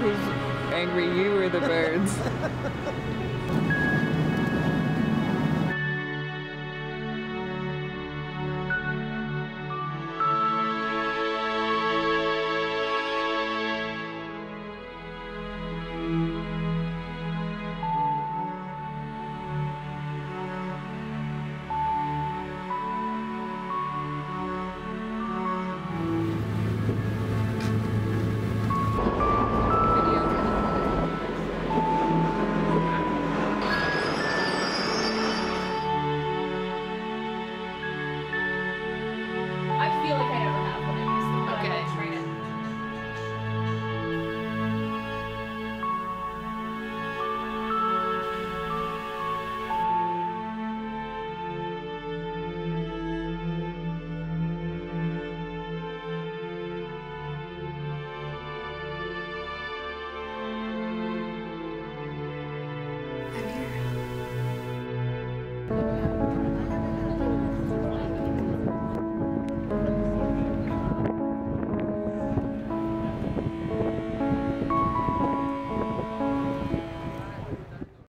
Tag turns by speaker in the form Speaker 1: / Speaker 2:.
Speaker 1: Who's angry, you or the birds?